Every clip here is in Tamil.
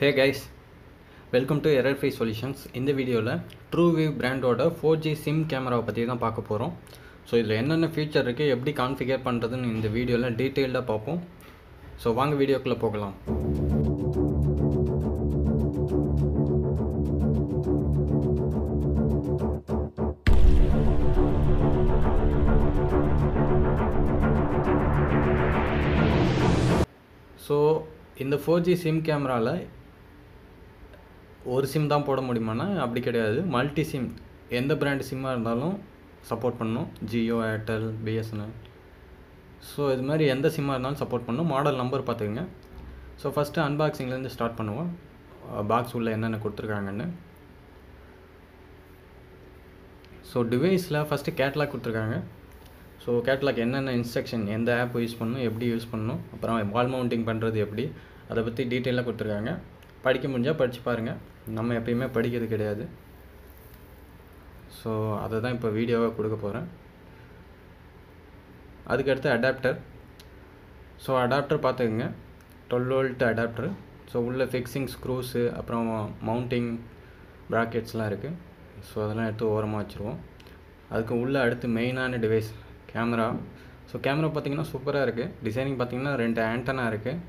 Hey guys welcome to error free solutions இந்த வீடியோவில் ட்ரூவியூ பிராண்டோட ஃபோர் ஜி சிம் கேமராவை பற்றி தான் பார்க்க போகிறோம் ஸோ இதில் என்னென்ன ஃபீச்சர் இருக்குது எப்படி கான்ஃபிகர் பண்ணுறதுன்னு இந்த வீடியோவில் டீட்டெயில்டாக பார்ப்போம். ஸோ வாங்க வீடியோக்குள்ளே போகலாம். ஸோ இந்த ஃபோர் ஜி சிம் கேமராவில் ஒரு சிம் தான் போட முடியுமானா? அப்படி கிடையாது. மல்டி சிம் எந்த பிராண்டு சிம்மாக இருந்தாலும் சப்போர்ட் பண்ணும். ஜியோ ஏர்டெல் பிஎஸ்என்எல் ஸோ இது மாதிரி எந்த சிம்மாக இருந்தாலும் சப்போர்ட் பண்ணும். மாடல் நம்பர் பார்த்துக்குங்க. ஸோ ஃபஸ்ட்டு அன்பாக்சிங்லேருந்து ஸ்டார்ட் பண்ணுவோம். பாக்ஸ் உள்ளே என்னென்ன கொடுத்துருக்காங்கன்னு. ஸோ டிவைஸில் ஃபஸ்ட்டு கேட்லாக் கொடுத்துருக்காங்க. ஸோ கேட்லாக் என்னென்ன இன்ஸ்ட்ரக்ஷன் எந்த ஆப் யூஸ் பண்ணணும் எப்படி யூஸ் பண்ணணும் அப்புறம் வால் மவுண்டிங் பண்ணுறது எப்படி அதை பற்றி டீட்டெயிலாக கொடுத்துருக்காங்க. படிக்க முடிஞ்சால் படித்து பாருங்கள் நம்ம எப்பயுமே படிக்கிறது கிடையாது. ஸோ அதை தான் இப்போ வீடியோவாக கொடுக்க போகிறேன் அதுக்கடுத்து அடாப்டர் ஸோ அடாப்டர் பார்த்துக்குங்க. டுவெல் வோல்ட் அடாப்டர் ஸோ உள்ள ஃபிக்ஸிங் ஸ்க்ரூஸு அப்புறம் மவுண்டிங் ப்ராக்கெட்ஸ்லாம் இருக்குது ஸோ அதெல்லாம் எடுத்து ஓரமாக வச்சுருவோம். அதுக்கு உள்ளே அடுத்து மெயினான டிவைஸ் கேமரா ஸோ கேமரா பார்த்திங்கன்னா சூப்பராக இருக்குது டிசைனிங் பார்த்திங்கன்னா ரெண்டு ஆண்டனா இருக்குது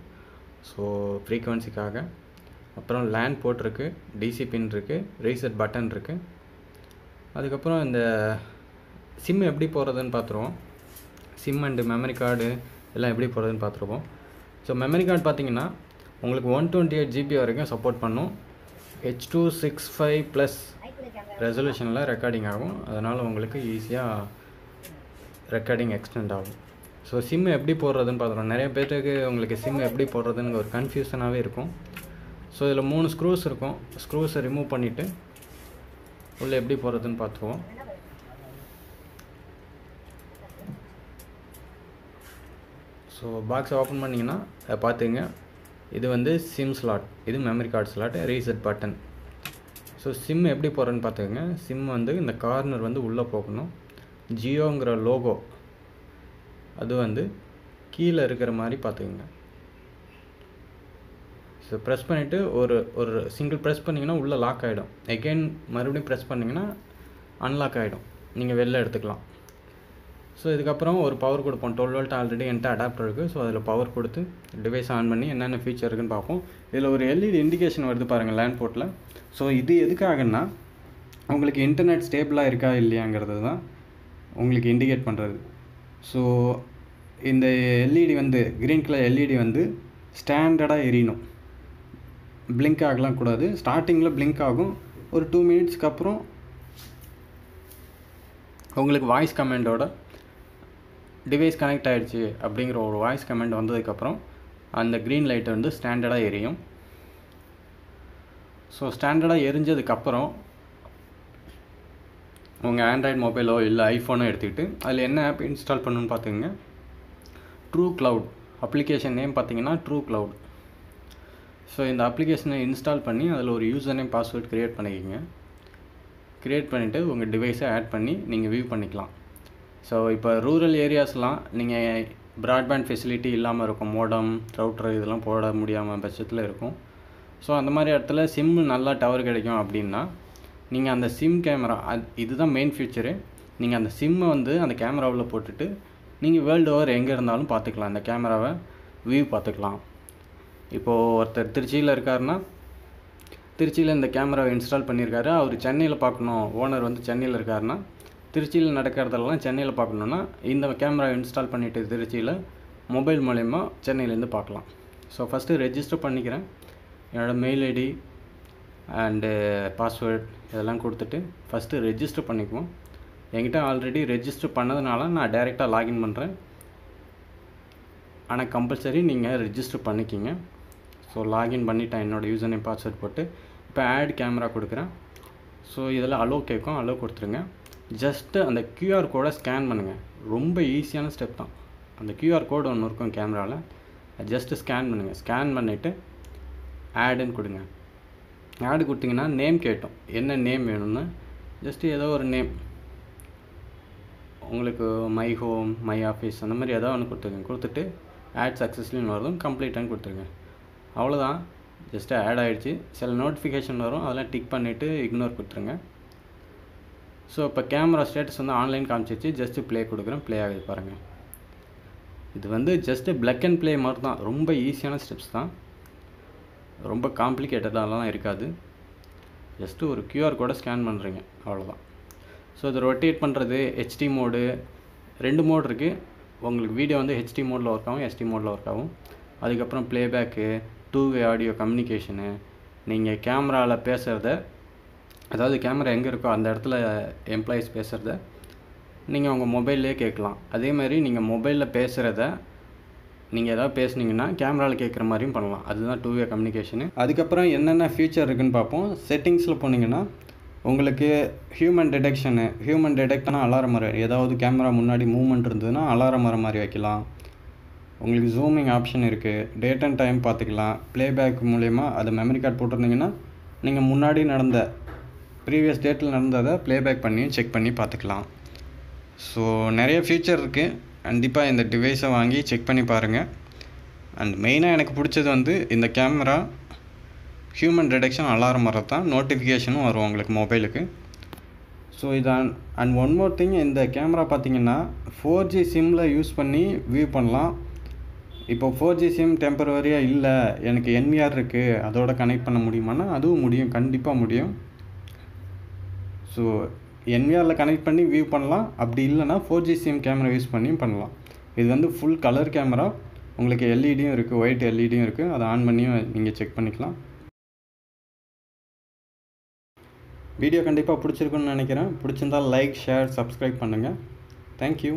ஸோ ஃப்ரீக்குவென்சிக்காக அப்புறம் லேண்ட் போட்டிருக்கு டிசி பின் இருக்குது ரீசெட் பட்டன் இருக்குது அதுக்கப்புறம் இந்த சிம் எப்படி போகிறதுன்னு பார்த்துருவோம். சிம் அண்டு மெமரி கார்டு எல்லாம் எப்படி போகிறதுன்னு பார்த்துருவோம். ஸோ மெமரி கார்டு பார்த்தீங்கன்னா உங்களுக்கு ஒன் டுவெண்ட்டி எயிட் ஜிபி வரைக்கும் சப்போர்ட் பண்ணும். H two six five plus ரெசல்யூஷனில் recording ஆகும். அதனால் உங்களுக்கு ஈஸியாக ரெக்கார்டிங் எக்ஸ்டெண்ட் ஆகும். ஸோ சிம் எப்படி போடுறதுன்னு பார்த்துருவோம். நிறைய பேர்த்துக்கு உங்களுக்கு சிம் எப்படி போடுறதுன்னு ஒரு கன்ஃபியூஷனாகவே இருக்கும். ஸோ இதில் மூணு ஸ்க்ரூஸ் இருக்கும். ஸ்க்ரூஸை ரிமூவ் பண்ணிவிட்டு உள்ளே எப்படி போடுறதுன்னு பார்த்துருவோம் ஸோ பாக்ஸை ஓப்பன் பண்ணிங்கன்னா அதை பார்த்துங்க இது வந்து சிம் ஸ்லாட் இது memory card slot reset button so sim எப்படி போகிறேன்னு பார்த்துக்கோங்க. சிம் வந்து இந்த கார்னர் வந்து உள்ளே போகணும். ஜியோங்கிற லோகோ அது வந்து கீழே இருக்கிற மாதிரி பார்த்துக்கோங்க. ஸோ ப்ரெஸ் பண்ணிவிட்டு ஒரு ஒரு சிங்கிள் ப்ரெஸ் பண்ணிங்கன்னா உள்ளே லாக் ஆகிடும் எகெயின் மறுபடியும் ப்ரெஸ் பண்ணிங்கன்னா அன்லாக் ஆகிடும் நீங்கள் வெளில எடுத்துக்கலாம். ஸோ இதுக்கப்புறம் ஒரு பவர் கொடுப்போம். டுவெல் வோல்ட் ஆல்ரெடி என்கிட்ட அடாப்டர் இருக்குது ஸோ அதில் பவர் கொடுத்து டிவைஸ் ஆன் பண்ணி என்னென்ன ஃபீச்சர் இருக்குன்னு பார்ப்போம். இதில் ஒரு எல்இடி இண்டிகேஷன் வருது பாருங்கள் லேண்ட் போர்ட்டில் ஸோ இது எதுக்காகன்னா உங்களுக்கு இன்டர்நெட் ஸ்டேபிளாக இருக்கா இல்லையாங்கிறது தான் உங்களுக்கு இண்டிகேட் பண்ணுறது ஸோ இந்த எல்இடி வந்து க்ரீன் கலர் எல்இடி வந்து ஸ்டாண்டர்டாக எரியணும். பிளிங்க் ஆகலாம் கூடாது. ஸ்டார்டிங்கில் பிளிங்க் ஆகும். ஒரு டூ மினிட்ஸ்க்கு அப்புறம் உங்களுக்கு வாய்ஸ் கமெண்டோட டிவைஸ் கனெக்ட் ஆகிடுச்சு அப்படிங்கிற ஒரு வாய்ஸ் கமெண்ட் வந்ததுக்கப்புறம் அந்த க்ரீன் லைட் வந்து ஸ்டாண்டர்டாக எரியும். ஸோ ஸ்டாண்டர்டாக எரிஞ்சதுக்கப்புறம் உங்கள் ஆண்ட்ராய்ட் மொபைலோ இல்லை ஐஃபோனோ எடுத்துக்கிட்டு அதில் என்ன ஆப் இன்ஸ்டால் பண்ணணுன்னு பார்த்துங்க ட்ரூ க்ளவுட் அப்ளிகேஷன் நேம் பார்த்தீங்கன்னா ட்ரூ க்ளவுட் ஸோ இந்த அப்ளிகேஷனை இன்ஸ்டால் பண்ணி அதில் ஒரு யூசர் நேம் பாஸ்வேர்ட் க்ரியேட் பண்ணிக்கிங்க க்ரியேட் பண்ணிவிட்டு உங்கள் டிவைஸை ஆட் பண்ணி நீங்கள் வியூ பண்ணிக்கலாம். ஸோ இப்போ ரூரல் ஏரியாஸ்லாம் நீங்கள் ப்ராட்பேண்ட் ஃபெசிலிட்டி இல்லாமல் இருக்கும். மோடம் ரவுட்டர் இதெல்லாம் போட முடியாமல் பட்சத்தில் இருக்கும். ஸோ அந்த மாதிரி இடத்துல சிம் நல்லா டவர் கிடைக்கும் அப்படின்னா நீங்கள் அந்த சிம் கேமரா அது இதுதான் மெயின் ஃபியூச்சரு நீங்கள் அந்த சிம்மை வந்து அந்த கேமராவில் போட்டுட்டு நீங்கள் வேர்ல்டு ஓவர் எங்கே இருந்தாலும் பார்த்துக்கலாம். அந்த கேமராவை வியூ பார்த்துக்கலாம். இப்போது ஒருத்தர் திருச்சியில் இருக்காருன்னா திருச்சியில் இந்த கேமராவை இன்ஸ்டால் பண்ணியிருக்காரு. அவர் சென்னையில் பார்க்கணும். ஓனர் வந்து சென்னையில் இருக்காருன்னா திருச்சியில் நடக்கிறதெல்லாம் சென்னையில் பார்க்கணுன்னா இந்த கேமரா இன்ஸ்டால் பண்ணிவிட்டு திருச்சியில் மொபைல் மூலயமா சென்னையிலேருந்து பார்க்கலாம். ஸோ ஃபஸ்ட்டு ரெஜிஸ்டர் பண்ணிக்கிறேன். என்னோடய மெயில் ஐடி அண்டு பாஸ்வேர்ட் இதெல்லாம் கொடுத்துட்டு ஃபஸ்ட்டு ரெஜிஸ்டர் பண்ணிக்குவோம். என்கிட்ட ஆல்ரெடி ரெஜிஸ்டர் பண்ணதுனால நான் டைரெக்டாக லாகின் பண்ணுறேன் ஆனால் கம்பல்சரி நீங்கள் ரெஜிஸ்டர் பண்ணிக்கிங்க. ஸோ லாகின் பண்ணிட்டேன். என்னோடய யூசர் நேம் பாஸ்வேர்ட் போட்டு. இப்போ ஆட் கேமரா கொடுக்குறேன். ஸோ இதில் அலோ கேட்கும். அலோ கொடுத்துருங்க. ஜஸ்ட்டு அந்த க்யூஆர் கோடை ஸ்கேன் பண்ணுங்கள் ரொம்ப ஈஸியான ஸ்டெப் தான். அந்த க்யூஆர் கோடு ஒன்று இருக்கும் கேமராவில் ஜஸ்ட்டு ஸ்கேன் பண்ணுங்கள் ஸ்கேன் பண்ணிவிட்டு ஆடுன்னு கொடுங்க. ஆடு கொடுத்தீங்கன்னா நேம் கேட்டோம். என்ன நேம் வேணும்னு. ஜஸ்ட்டு ஏதோ ஒரு நேம் உங்களுக்கு மை ஹோம் மை ஆஃபீஸ் அந்த மாதிரி ஏதோ ஒன்று கொடுத்துருங்க. கொடுத்துட்டு ஆட் சக்ஸஸ்லின்னு வரதும் கம்ப்ளீட்டான்னு கொடுத்துருங்க. அவ்வளோதான். ஜஸ்ட்டு ஆட் ஆகிடுச்சு சில நோட்டிஃபிகேஷன் வரும். அதெல்லாம் டிக் பண்ணிவிட்டு இக்னோர் கொடுத்துருங்க. ஸோ இப்போ கேமரா ஸ்டேட்டஸ் வந்து ஆன்லைன் காமிச்சிருச்சு. ஜஸ்ட்டு ப்ளே கொடுக்குறேன். ப்ளே ஆகுது பாருங்கள் இது வந்து ஜஸ்ட்டு பிளக் அண்ட் ப்ளே மாதிரி தான் ரொம்ப ஈஸியான ஸ்டெப்ஸ் தான். ரொம்ப காம்ப்ளிகேட்டடாலாம் இருக்காது. ஜஸ்ட்டு ஒரு க்யூஆர் கோடை ஸ்கேன் பண்ணுறீங்க அவ்வளோதான். ஸோ இது ரொட்டேட் பண்ணுறது ஹெச்டி மோடு ரெண்டு மோட் இருக்குது உங்களுக்கு வீடியோ வந்து ஹெச்டி மோடில் ஒர்க் ஆகும் எஸ்டி மோடில் ஒர்க் ஆகும். அதுக்கப்புறம் playback two way audio communication நீங்கள் கேமராவில் பேசுகிறத அதாவது கேமரா எங்கே இருக்கோ அந்த இடத்துல எம்ப்ளாயீஸ் பேசுகிறத நீங்கள் உங்கள் மொபைல்லே கேட்கலாம். அதே மாதிரி நீங்கள் மொபைலில் பேசுகிறத நீங்கள் எதாவது பேசுனீங்கன்னா கேமராவில் கேட்குற மாதிரியும் பண்ணலாம். அதுதான் டூ வே கம்யூனிகேஷனு அதுக்கப்புறம் என்னென்ன ஃபியூச்சர் இருக்குன்னு பார்ப்போம். செட்டிங்ஸில் போனீங்கன்னா உங்களுக்கு ஹியூமன் டிடெக்ஷனு ஹியூமன் டிடெக்ட்னா அலாரம் வர ஏதாவது கேமரா முன்னாடி மூவ்மெண்ட் இருந்ததுன்னா அலாரம் வர மாதிரி வைக்கலாம். உங்களுக்கு ஜூமிங் ஆப்ஷன் இருக்குது டேட் அண்ட் டைம் பார்த்துக்கலாம். ப்ளேபேக் மூலயமா அது மெமரி கார்டு போட்டிருந்தீங்கன்னா நீங்கள் முன்னாடி நடந்த ப்ரீவியஸ் டேட்டில் நடந்ததை ப்ளேபேக் பண்ணி செக் பண்ணி பார்த்துக்கலாம். ஸோ நிறைய ஃபியூச்சர் இருக்குது கண்டிப்பாக இந்த டிவைஸை வாங்கி செக் பண்ணி பாருங்கள் அண்ட் மெயினாக எனக்கு பிடிச்சது வந்து இந்த கேமரா ஹியூமன் டிடெக்ஷன் அலாரம் வர்றது தான் நோட்டிஃபிகேஷனும் வரும் உங்களுக்கு மொபைலுக்கு ஸோ இதான். அண்ட் ஒன் மோர் திங் இந்த கேமரா பார்த்தீங்கன்னா ஃபோர் ஜி சிம்மில் யூஸ் பண்ணி வியூ பண்ணலாம். இப்போ ஃபோர் ஜி சிம் டெம்பரவரியாக இல்லை எனக்கு என்விஆர் இருக்குது அதோட கனெக்ட் பண்ண முடியுமானா அதுவும் முடியும் கண்டிப்பாக முடியும். ஸோ என்விஆரில் கனெக்ட் பண்ணி வியூ பண்ணலாம். அப்படி இல்லைனா four G sim camera use பண்ணியும் பண்ணலாம். இது வந்து ஃபுல் கலர் கேமரா உங்களுக்கு எல்இடியும் இருக்குது ஒயிட் எல்இடியும் இருக்குது அதை ஆன் பண்ணியும் நீங்கள் செக் பண்ணிக்கலாம். வீடியோ கண்டிப்பாக பிடிச்சிருக்குன்னு நினைக்கிறேன். பிடிச்சிருந்தால் லைக் ஷேர் சப்ஸ்கிரைப் பண்ணுங்கள் தேங்க்யூ